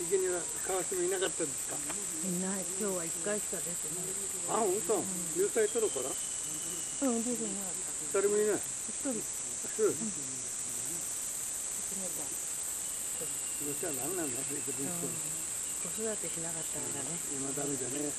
池にはカワセミいなかったんですかいない今日は一回しか出てないあ本当。流体取るからうん出てなかった誰もいない一人そうですそしたら何なんだうん子育てしなかったからね今ダメだね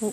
お。